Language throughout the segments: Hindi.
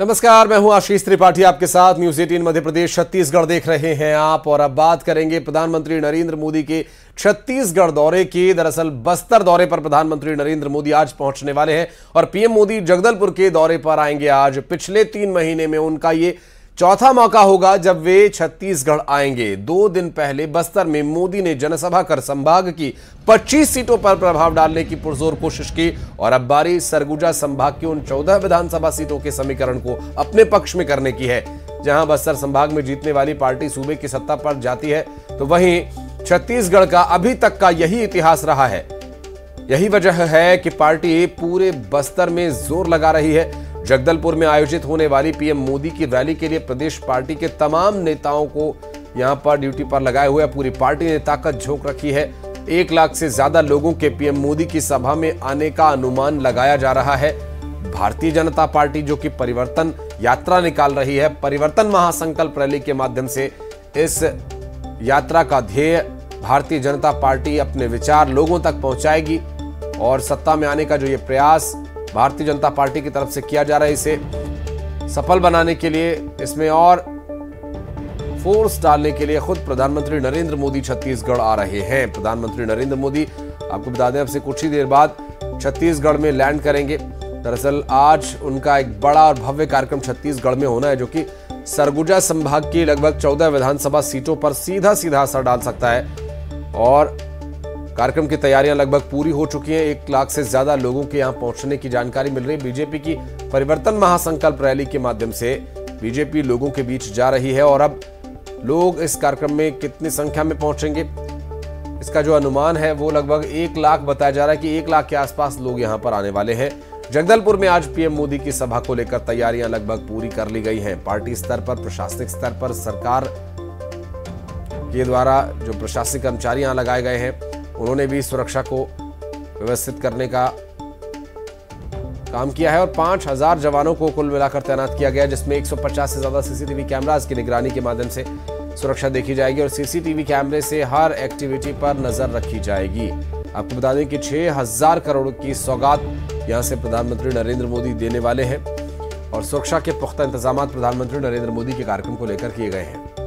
नमस्कार, मैं हूँ आशीष त्रिपाठी, आपके साथ न्यूज़ 18 मध्य प्रदेश छत्तीसगढ़ देख रहे हैं आप, और अब बात करेंगे प्रधानमंत्री नरेंद्र मोदी के छत्तीसगढ़ दौरे के, दरअसल बस्तर दौरे पर प्रधानमंत्री नरेंद्र मोदी आज पहुँचने वाले हैं, और पीएम मोदी जगदलपुर के दौरे पर आएँगे आज। पिछले तीन महीने में उनका ये चौथा मौका होगा जब वे छत्तीसगढ़ आएँगे। दो दिन पहले बस्तर में मोदी ने जनसभा कर संभाग की 25 सीटों पर प्रभाव डालने की पुरजोर कोशिश की और अब बारी सरगुजा संभाग की उन 14 विधानसभा सीटों के समीकरण को अपने पक्ष में करने की है। जहाँ बस्तर संभाग में जीतने वाली पार्टी सूबे की सत्ता पर जाती है तो वहीं छत्तीसगढ़ का अभी तक का यही इतिहास रहा है। यही वजह है कि पार्टी पूरे बस्तर में ज़ोर लगा रही है। जगदलपुर में आयोजित होने वाली पीएम मोदी की रैली के लिए प्रदेश पार्टी के तमाम नेताओं को यहाँ पर ड्यूटी पर लगाए हुए पूरी पार्टी ने ताकत झोंक रखी है। एक लाख से ज़्यादा लोगों के पीएम मोदी की सभा में आने का अनुमान लगाया जा रहा है। भारतीय जनता पार्टी जो कि परिवर्तन यात्रा निकाल रही है, परिवर्तन महासंकल्प रैली के माध्यम से इस यात्रा का ध्येय भारतीय जनता पार्टी अपने विचार लोगों तक पहुंचाएगी और सत्ता में आने का जो ये प्रयास भारतीय जनता पार्टी की तरफ़ से किया जा रहा है इसे सफल बनाने के लिए, इसमें और फोर्स डालने के लिए खुद प्रधानमंत्री नरेंद्र मोदी छत्तीसगढ़ आ रहे हैं। प्रधानमंत्री नरेंद्र मोदी, आपको बता दें, अब से कुछ ही देर बाद छत्तीसगढ़ में लैंड करेंगे। दरअसल आज उनका एक बड़ा और भव्य कार्यक्रम छत्तीसगढ़ में होना है, जो कि सरगुजा संभाग की लगभग चौदह विधानसभा सीटों पर सीधा सीधा असर डाल सकता है। और कार्यक्रम की तैयारियाँ लगभग पूरी हो चुकी हैं। एक लाख से ज़्यादा लोगों के यहाँ पहुँचने की जानकारी मिल रही है। बीजेपी की परिवर्तन महासंकल्प रैली के माध्यम से बीजेपी लोगों के बीच जा रही है और अब लोग इस कार्यक्रम में कितनी संख्या में पहुँचेंगे, इसका जो अनुमान है वो लगभग एक लाख बताया जा रहा है कि एक लाख के आसपास लोग यहाँ पर आने वाले हैं। जगदलपुर में आज पीएम मोदी की सभा को लेकर तैयारियाँ लगभग पूरी कर ली गई हैं। पार्टी स्तर पर, प्रशासनिक स्तर पर सरकार के द्वारा जो प्रशासनिक कर्मचारी यहाँ लगाए गए हैं उन्होंने भी सुरक्षा को व्यवस्थित करने का काम किया है और पाँच हज़ार जवानों को कुल मिलाकर तैनात किया गया, जिसमें 150 से ज़्यादा सीसीटीवी कैमराज की निगरानी के माध्यम से सुरक्षा देखी जाएगी और सीसीटीवी कैमरे से हर एक्टिविटी पर नज़र रखी जाएगी। आपको बता दें कि छह हज़ार करोड़ की सौगात यहाँ से प्रधानमंत्री नरेंद्र मोदी देने वाले हैं और सुरक्षा के पुख्ता इंतज़ाम प्रधानमंत्री नरेंद्र मोदी के कार्यक्रम को लेकर किए गए हैं।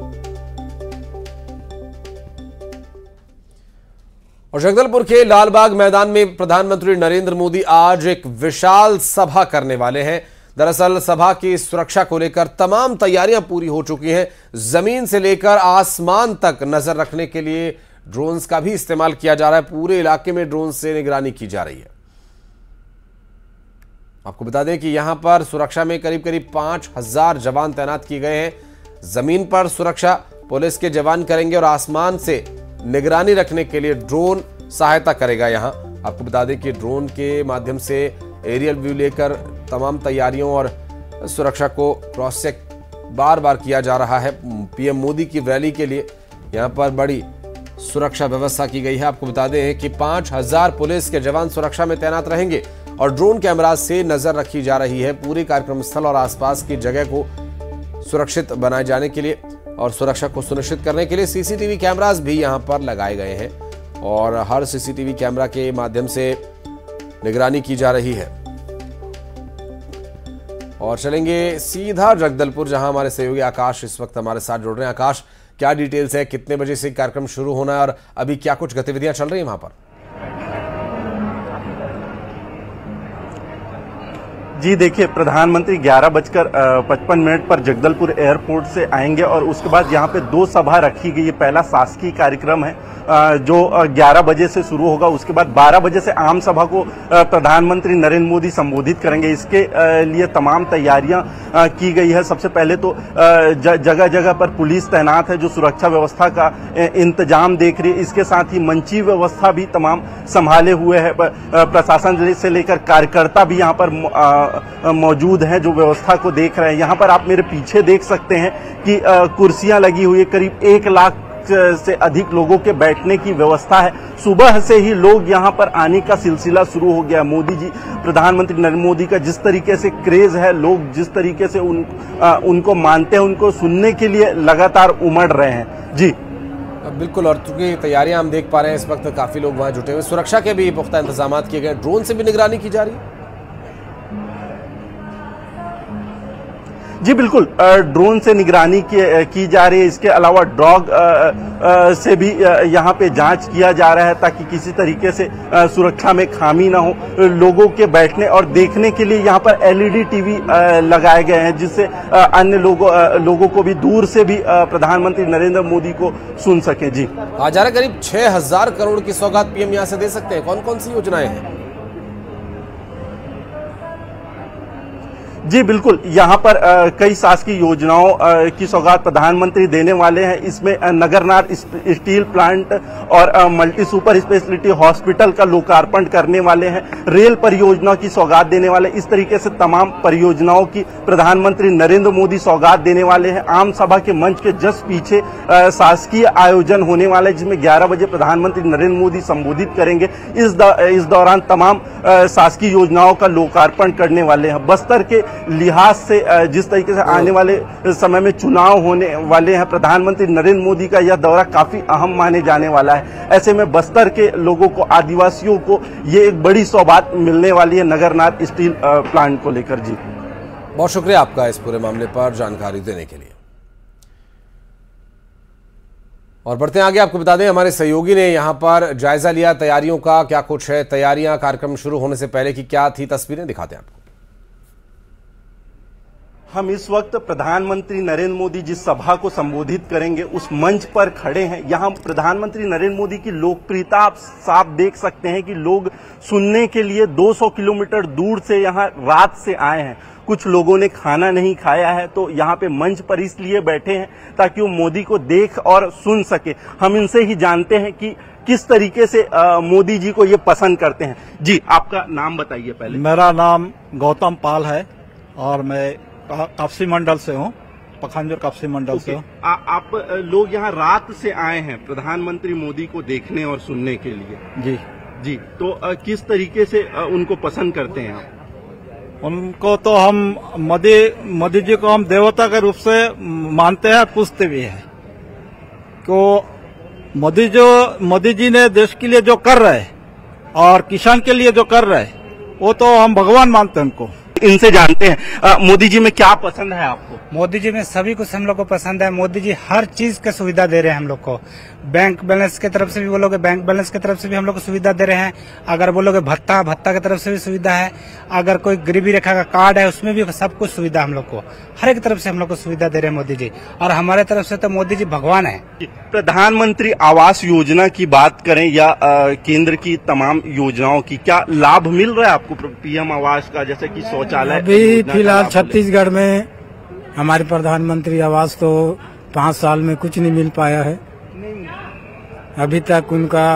और जगदलपुर के लालबाग मैदान में प्रधानमंत्री नरेंद्र मोदी आज एक विशाल सभा करने वाले हैं। दरअसल सभा की सुरक्षा को लेकर तमाम तैयारियाँ पूरी हो चुकी हैं। ज़मीन से लेकर आसमान तक नज़र रखने के लिए ड्रोन्स का भी इस्तेमाल किया जा रहा है। पूरे इलाके में ड्रोन से निगरानी की जा रही है। आपको बता दें कि यहाँ पर सुरक्षा में करीब करीब पाँच हज़ार जवान तैनात किए गए हैं। ज़मीन पर सुरक्षा पुलिस के जवान करेंगे और आसमान से निगरानी रखने के लिए ड्रोन सहायता करेगा यहाँ। आपको बता दें कि ड्रोन के माध्यम से एरियल व्यू लेकर तमाम तैयारियों और सुरक्षा को क्रॉस चेक बार बार किया जा रहा है। पीएम मोदी की रैली के लिए यहाँ पर बड़ी सुरक्षा व्यवस्था की गई है। आपको बता दें कि पाँच हज़ार पुलिस के जवान सुरक्षा में तैनात रहेंगे और ड्रोन कैमरा से नज़र रखी जा रही है। पूरे कार्यक्रम स्थल और आसपास की जगह को सुरक्षित बनाए जाने के लिए और सुरक्षा को सुनिश्चित करने के लिए सीसीटीवी कैमरास भी यहाँ पर लगाए गए हैं और हर सीसीटीवी कैमरा के माध्यम से निगरानी की जा रही है। और चलेंगे सीधा जगदलपुर, जहाँ हमारे सहयोगी आकाश इस वक्त हमारे साथ जुड़ रहे हैं। आकाश, क्या डिटेल्स है? कितने बजे से कार्यक्रम शुरू होना है? और अभी क्या कुछ गतिविधियाँ चल रही हैं वहाँ पर? जी देखिए, प्रधानमंत्री ग्यारह बजकर पचपन मिनट पर जगदलपुर एयरपोर्ट से आएँगे और उसके बाद यहाँ पे दो सभा रखी गई है। पहला शासकीय कार्यक्रम है जो 11 बजे से शुरू होगा। उसके बाद 12 बजे से आम सभा को प्रधानमंत्री नरेंद्र मोदी संबोधित करेंगे। इसके लिए तमाम तैयारियाँ की गई है। सबसे पहले तो जगह जगह पर पुलिस तैनात है, जो सुरक्षा व्यवस्था का इंतज़ाम देख रही है। इसके साथ ही मंची व्यवस्था भी तमाम संभाले हुए है। प्रशासन से लेकर कार्यकर्ता भी यहाँ पर मौजूद हैं जो व्यवस्था को देख रहे हैं। यहाँ पर आप मेरे पीछे देख सकते हैं कि कुर्सियाँ लगी हुई है। करीब एक लाख से अधिक लोगों के बैठने की व्यवस्था है। सुबह से ही लोग यहाँ पर आने का सिलसिला शुरू हो गया। मोदी जी प्रधानमंत्री नरेंद्र मोदी का जिस तरीके से क्रेज है लोग जिस तरीके से उन आ, उनको मानते हैं उनको सुनने के लिए लगातार उमड़ रहे हैं। जी। बिल्कुल और चूँकि तैयारियाँ हम देख पा रहे हैं इस वक्त काफ़ी लोग वहाँ जुटे हुए सुरक्षा के भी पुख्ता इंतज़ाम किए गए ड्रोन से भी निगरानी की जा रही है। जी बिल्कुल। ड्रोन से निगरानी की, जा रही है। इसके अलावा डॉग से भी यहाँ पे जाँच किया जा रहा है ताकि किसी तरीके से सुरक्षा में खामी ना हो। लोगों के बैठने और देखने के लिए यहाँ पर एलईडी टीवी लगाए गए हैं जिससे अन्य लोगों लोगों को भी दूर से भी प्रधानमंत्री नरेंद्र मोदी को सुन सके। जी। आज करीब छह हज़ार करोड़ की सौगात पीएम यहाँ से दे सकते हैं। कौन कौन सी योजनाएँ हैं? जी बिल्कुल। यहाँ पर आ, कई शासकीय योजनाओं आ, की सौगात प्रधानमंत्री देने वाले हैं। इसमें नगरनाथ स्टील प्लांट और आ, मल्टी सुपर स्पेशलिटी हॉस्पिटल का लोकार्पण करने वाले हैं। रेल परियोजना की सौगात देने वाले इस तरीके से तमाम परियोजनाओं की प्रधानमंत्री नरेंद्र मोदी सौगात देने वाले हैं। आम सभा के मंच के जस्ट पीछे शासकीय आयोजन होने वाला है जिसमें ग्यारह बजे प्रधानमंत्री नरेंद्र मोदी संबोधित करेंगे। इस दौरान तमाम शासकीय योजनाओं का लोकार्पण करने वाले हैं। बस्तर के लिहाज से जिस तरीके से आने वाले समय में चुनाव होने वाले हैं प्रधानमंत्री नरेंद्र मोदी का यह दौरा काफ़ी अहम माने जाने वाला है। ऐसे में बस्तर के लोगों को आदिवासियों को ये एक बड़ी सौगात मिलने वाली है नगरनाथ स्टील प्लांट को लेकर। जी। बहुत शुक्रिया आपका इस पूरे मामले पर जानकारी देने के लिए। और बढ़ते आगे आपको बता दें हमारे सहयोगी ने यहाँ पर जायजा लिया तैयारियों का क्या कुछ है तैयारियाँ कार्यक्रम शुरू होने से पहले की क्या थी तस्वीरें दिखाते हैं आपको। हम इस वक्त प्रधानमंत्री नरेंद्र मोदी जिस सभा को संबोधित करेंगे। उस मंच पर खड़े हैं। यहाँ प्रधानमंत्री नरेंद्र मोदी की लोकप्रियता आप साफ़ देख सकते हैं कि लोग सुनने के लिए 200 किलोमीटर दूर से यहाँ रात से आए हैं। कुछ लोगों ने खाना नहीं खाया है तो यहाँ पे मंच पर इसलिए बैठे हैं ताकि वो मोदी को देख और सुन सके। हम इनसे ही जानते हैं कि किस तरीके से मोदी जी को ये पसंद करते हैं। जी, आपका नाम बताइए पहले। मेरा नाम गौतम पाल है और मैं कापसी मंडल से हूँ पखानजोर कापसी मंडल से हूँ। आप लोग यहाँ रात से आए हैं प्रधानमंत्री मोदी को देखने और सुनने के लिए। जी। जी तो आ, किस तरीके से आ, उनको पसंद करते हैं आप? उनको तो हम मोदी मोदी जी को हम देवता के रूप से मानते हैं पूछते भी हैं। तो मोदी जो मोदी जी ने देश के लिए जो कर रहे और किसान के लिए जो कर रहे वो तो हम भगवान मानते हैं उनको। इनसे जानते हैं। मोदी जी में क्या पसंद है आपको? मोदी जी में सभी कुछ हम लोग को पसंद है। मोदी जी हर चीज़ की सुविधा दे रहे हैं हम लोग को। बैंक बैलेंस की तरफ़ से भी बोलोगे बैंक बैलेंस की तरफ़ से भी हम लोग को सुविधा दे रहे हैं। अगर बोलोगे भत्ता भत्ता की तरफ़ से भी सुविधा है। अगर कोई गरीबी रेखा का कार्ड है उसमें भी सब कुछ सुविधा हम लोग को। हर एक तरफ़ से हम लोग को सुविधा दे रहे हैं मोदी जी। और हमारे तरफ़ से तो मोदी जी भगवान है। प्रधानमंत्री आवास योजना की बात करें या केंद्र की तमाम योजनाओं की क्या लाभ मिल रहा है आपको पीएम आवास का? जैसे की शौचालय अभी फ़िलहाल छत्तीसगढ़ में हमारे प्रधानमंत्री आवास तो पाँच साल में कुछ नहीं मिल पाया है। अभी तक उनका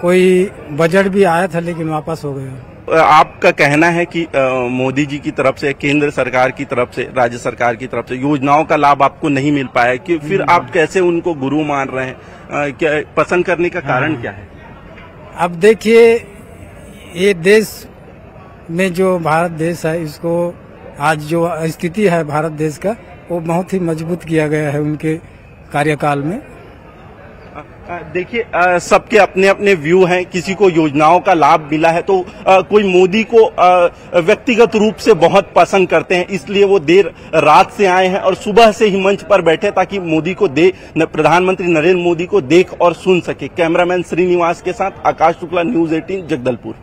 कोई बजट भी आया था लेकिन वापस हो गया। आपका कहना है कि मोदी जी की तरफ़ से केंद्र सरकार की तरफ़ से राज्य सरकार की तरफ़ से योजनाओं का लाभ आपको नहीं मिल पाया कि फिर आप कैसे उनको गुरु मान रहे हैं? क्या पसंद करने का कारण हाँ। क्या है? अब देखिए ये देश में जो भारत देश है इसको आज जो स्थिति है भारत देश का वो बहुत ही मज़बूत किया गया है उनके कार्यकाल में। देखिए सबके अपने अपने व्यू हैं किसी को योजनाओं का लाभ मिला है तो आ, कोई मोदी को व्यक्तिगत रूप से बहुत पसंद करते हैं इसलिए वो देर रात से आए हैं और सुबह से ही मंच पर बैठे ताकि मोदी को दे प्रधानमंत्री नरेंद्र मोदी को देख और सुन सके। कैमरामैन श्रीनिवास के साथ आकाश शुक्ला न्यूज़ एटीन जगदलपुर।